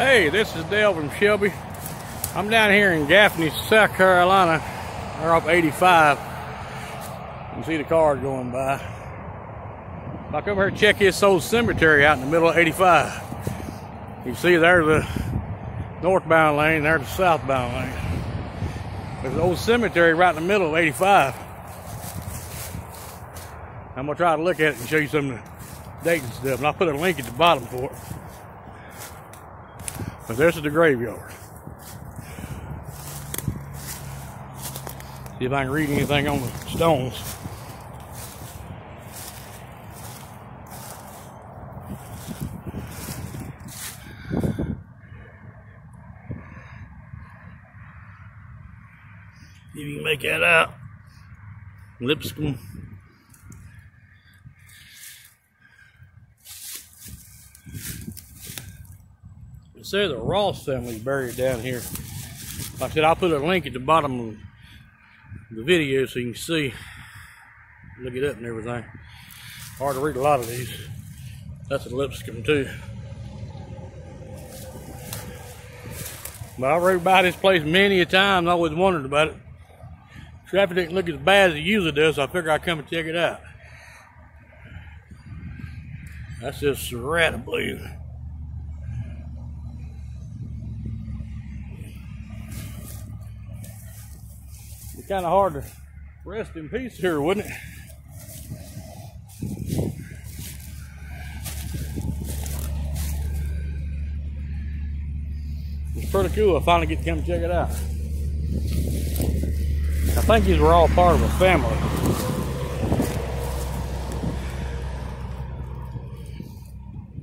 Hey, this is Dale from Shelby. I'm down here in Gaffney, South Carolina. We're off 85. You can see the car going by. I come here and check this old cemetery out in the middle of 85. You see there's the northbound lane, there's the southbound lane. There's an old cemetery right in the middle of 85. I'm gonna try to look at it and show you some of the dates and stuff. And I'll put a link at the bottom for it. But this is the graveyard. See if I can read anything on the stones. See if you can make that out. Lipscomb. It says the Ross family's buried down here. Like I said, I'll put a link at the bottom of the video so you can see, look it up and everything. Hard to read a lot of these. That's a Lipscomb too. But I rode by this place many a time. I always wondered about it. Traffic didn't look as bad as it usually does, so I figured I'd come and check it out. That's just rat, I believe. Kind of hard to rest in peace here, wouldn't it? It's pretty cool. I finally get to come check it out. I think these were all part of a family.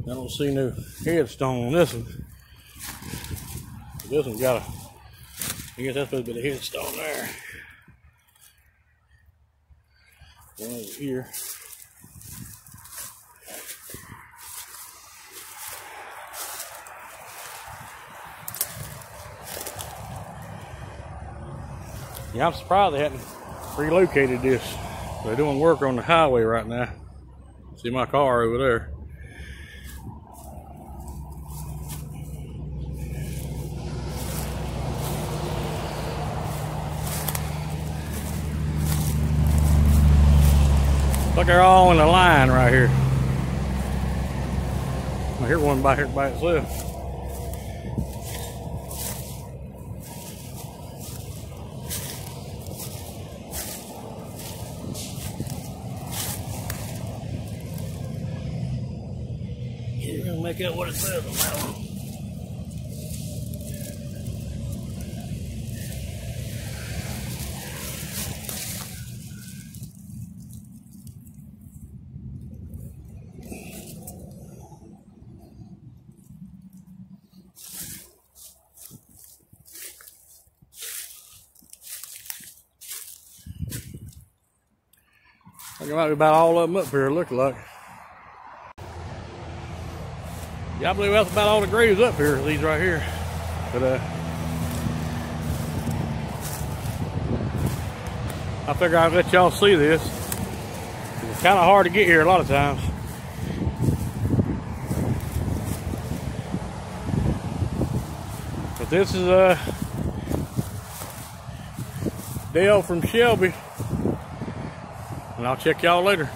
I don't see no headstone on this one. This one's got a, I guess that's supposed to be the headstone there. Over here. Yeah, I'm surprised they hadn't relocated this. They're doing work on the highway right now. See my car over there. Look, they're all in a line right here. I hear one by here by itself. Can't really make out what it says on that one. It might be about all of them up here, look like. Yeah, I believe that's about all the graves up here, these right here. But, uh, I figure I'd let y'all see this. It's kind of hard to get here a lot of times. But this is, uh, Dale from Shelby. And I'll check y'all later.